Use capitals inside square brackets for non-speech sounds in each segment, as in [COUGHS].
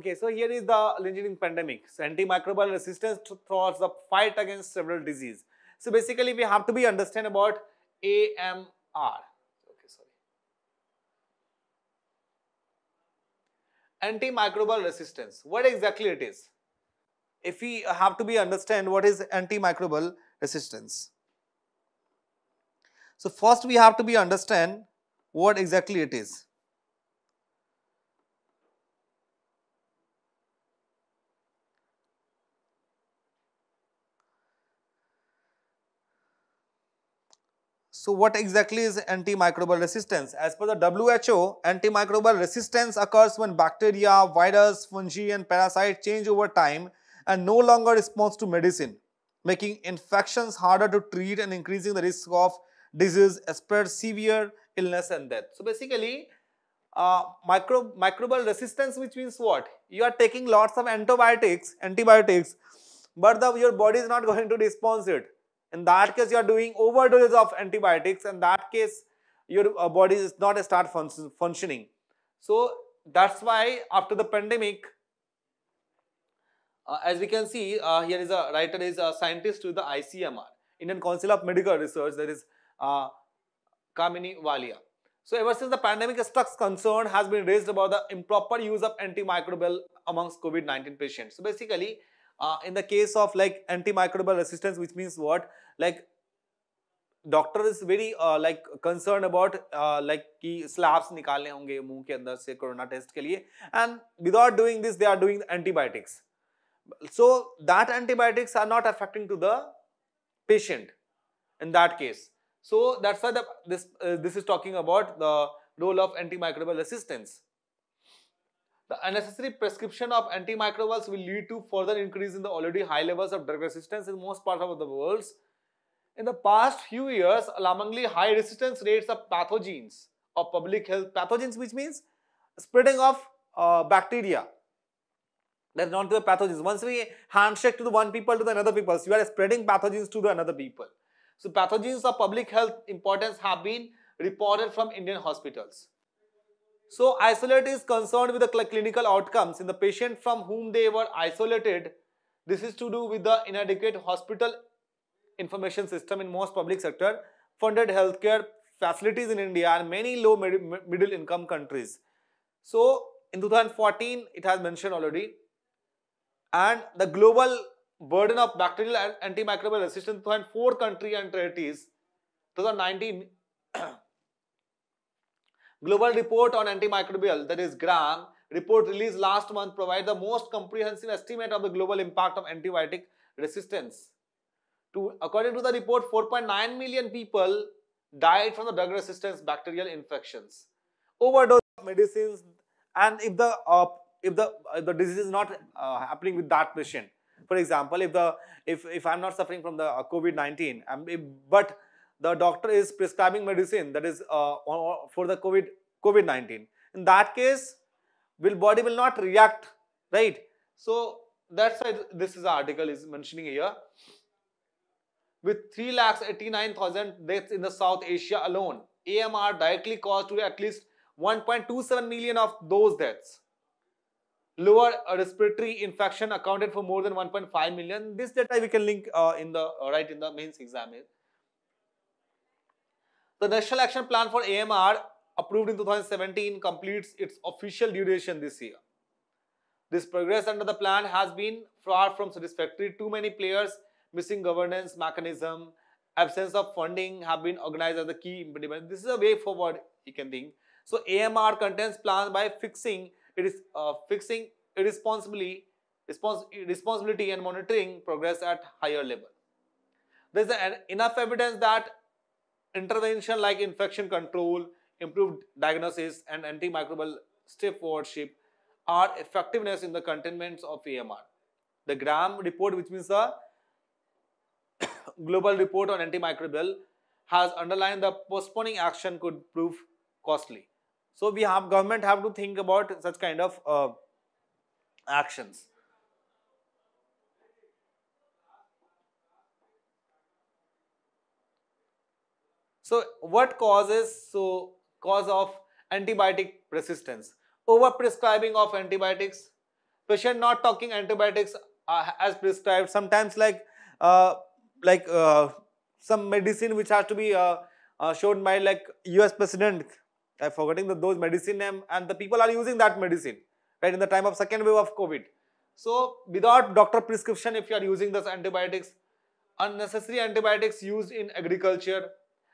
Okay, so here is the pandemic. So antimicrobial resistance towards the fight against several disease. So basically we have to be understand about AMR. Okay, sorry. Antimicrobial resistance. What exactly it is? If we have to be understand what is antimicrobial resistance. So first we have to be understand what exactly it is. So what exactly is antimicrobial resistance? As per the WHO, antimicrobial resistance occurs when bacteria, virus, fungi and parasites change over time and no longer responds to medicine, making infections harder to treat and increasing the risk of disease, spread, severe illness and death. So basically, uh, micro, microbial resistance which means what? You are taking lots of antibiotics, antibiotics, but the, your body is not [LAUGHS] going to respond it in that case, you are doing overdose of antibiotics. In that case, your uh, body is not start fun functioning. So that's why after the pandemic, uh, as we can see, uh, here is a writer is a scientist to the ICMR, Indian Council of Medical Research, that is uh, Kamini Walia. So ever since the pandemic struck concern has been raised about the improper use of antimicrobial amongst COVID-19 patients. So basically, uh, in the case of like antimicrobial resistance, which means what? Like doctor is very like concern about like कि slabs निकालने होंगे मुंह के अंदर से corona test के लिए and without doing this they are doing antibiotics so that antibiotics are not affecting to the patient in that case so that's why the, this uh, this is talking about the role of antimicrobial resistance The unnecessary prescription of antimicrobials will lead to further increase in the already high levels of drug resistance in most parts of the world. In the past few years, alarmingly high resistance rates of pathogens of public health pathogens, which means spreading of uh, bacteria. That's not the pathogens. Once we handshake to the one people to the another people, so you are spreading pathogens to the another people. So pathogens of public health importance have been reported from Indian hospitals. So isolate is concerned with the cl clinical outcomes in the patient from whom they were isolated. This is to do with the inadequate hospital information system in most public sector funded healthcare facilities in India and many low mid middle income countries. So in 2014 it has mentioned already and the global burden of bacterial antimicrobial resistance in four country and territories 2019 Global report on antimicrobial, that is GRAM, report released last month provide the most comprehensive estimate of the global impact of antibiotic resistance. To, according to the report, 4.9 million people died from the drug resistance bacterial infections. Overdose of medicines and if the uh, if the the disease is not uh, happening with that patient, for example, if the if if I'm not suffering from the uh, COVID-19, but the doctor is prescribing medicine that is uh, for the COVID COVID-19. In that case, will body will not react, right? So that's why this is article is mentioning here. With 3 lakhs 89,000 deaths in the South Asia alone, AMR directly caused to at least 1.27 million of those deaths. Lower respiratory infection accounted for more than 1.5 million. This data we can link uh, in the uh, right in the mains exam. The National Action Plan for AMR approved in 2017 completes its official duration this year. This progress under the plan has been far from satisfactory. Too many players, missing governance mechanism, absence of funding have been organized as the key impediment. This is a way forward you can think. So AMR contains plans by fixing it is uh, fixing irresponsibly respons responsibility and monitoring progress at higher level. There is enough evidence that intervention like infection control, improved diagnosis and antimicrobial stewardship are effectiveness in the containments of AMR. The GRAM report which means the [COUGHS] global report on antimicrobial has underlined the postponing action could prove costly. So we have government have to think about such kind of uh, actions. So what causes so cause of antibiotic resistance? Overprescribing of antibiotics, patient not talking antibiotics uh, as prescribed. Sometimes like uh, like uh, some medicine which has to be uh, uh, shown by like US president. I'm forgetting the, those medicine name and the people are using that medicine right in the time of second wave of COVID. So without doctor prescription, if you are using those antibiotics, unnecessary antibiotics used in agriculture,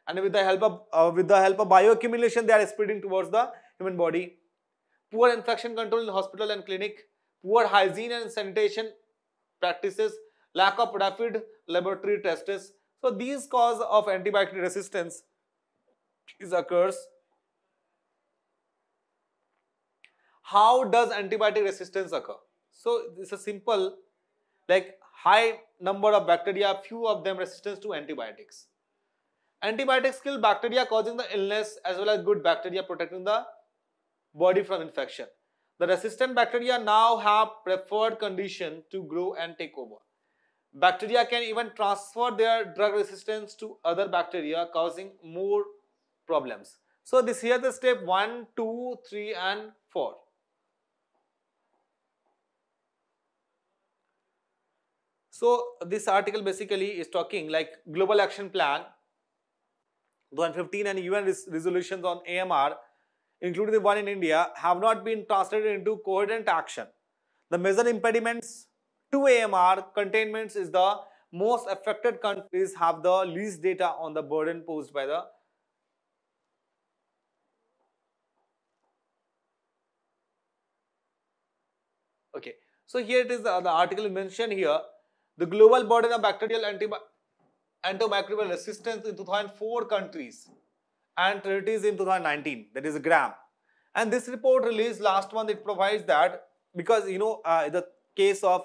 and with the help of uh, with the help of bioaccumulation, they are spreading towards the human body. Poor infection control in hospital and clinic, poor hygiene and sanitation practices, lack of rapid laboratory tests. So these cause of antibiotic resistance is occurs. How does antibiotic resistance occur? So it's a simple like high number of bacteria, few of them resistance to antibiotics. Antibiotics kill bacteria causing the illness as well as good bacteria protecting the body from infection. The resistant bacteria now have preferred condition to grow and take over. Bacteria can even transfer their drug resistance to other bacteria causing more problems. So this here the step 1, 2, 3 and 4. So this article basically is talking like global action plan 2015 and UN res resolutions on AMR including the one in India have not been translated into coherent action. The major impediments to AMR containments is the most affected countries have the least data on the burden posed by the okay so here it is the, the article mentioned here the global burden of bacterial antimicrobial resistance in 2004 countries and territories in 2019 that is gram. And this report released last month it provides that because you know uh, the case of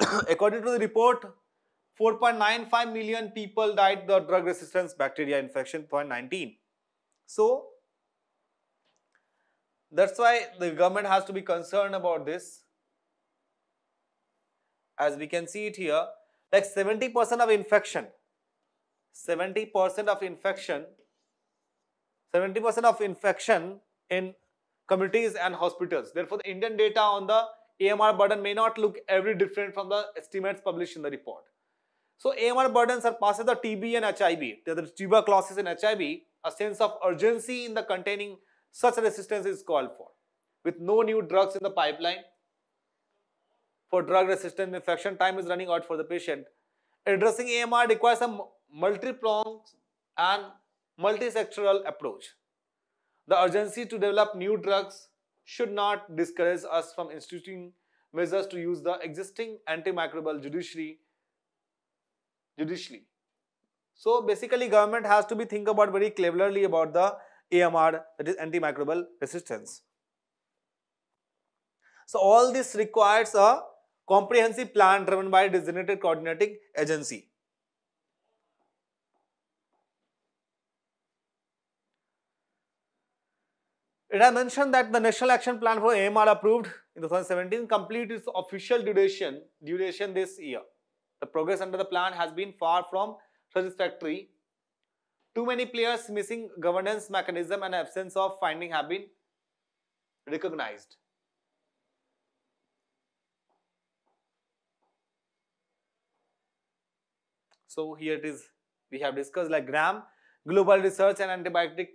[COUGHS] according to the report 4.95 million people died the drug resistance bacteria infection 0.19 so that's why the government has to be concerned about this. As we can see it here like 70% of infection 70% of infection 70% of infection in communities and hospitals. Therefore, the Indian data on the AMR burden may not look every different from the estimates published in the report. So, AMR burdens are surpasses the TB and HIV. The tuberculosis and HIV, a sense of urgency in the containing such resistance is called for. With no new drugs in the pipeline, for drug resistant infection, time is running out for the patient. Addressing AMR requires a multi-pronged and multi-sectoral approach. The urgency to develop new drugs should not discourage us from instituting measures to use the existing antimicrobial judiciary judicially. So basically government has to be think about very cleverly about the AMR that is antimicrobial resistance. So all this requires a comprehensive plan driven by designated coordinating agency. It has mentioned that the National Action Plan for AMR approved in 2017 complete its official duration, duration this year. The progress under the plan has been far from satisfactory. Too many players missing governance mechanism and absence of finding have been recognized. So here it is, we have discussed like GRAM, Global Research and Antibiotic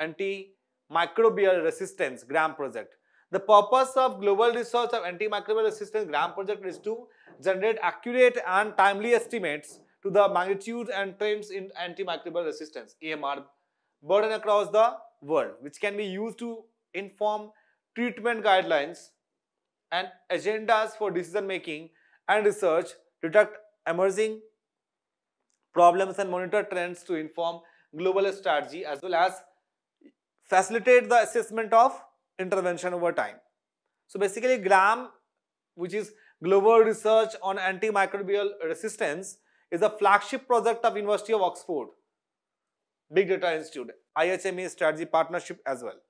Anti microbial resistance gram project. The purpose of global research of antimicrobial resistance gram project is to generate accurate and timely estimates to the magnitude and trends in antimicrobial resistance amr burden across the world which can be used to inform treatment guidelines and agendas for decision making and research to detect emerging problems and monitor trends to inform global strategy as well as facilitate the assessment of intervention over time. So basically GRAM which is Global Research on Antimicrobial Resistance is a flagship project of University of Oxford, Big Data Institute, IHME strategy partnership as well.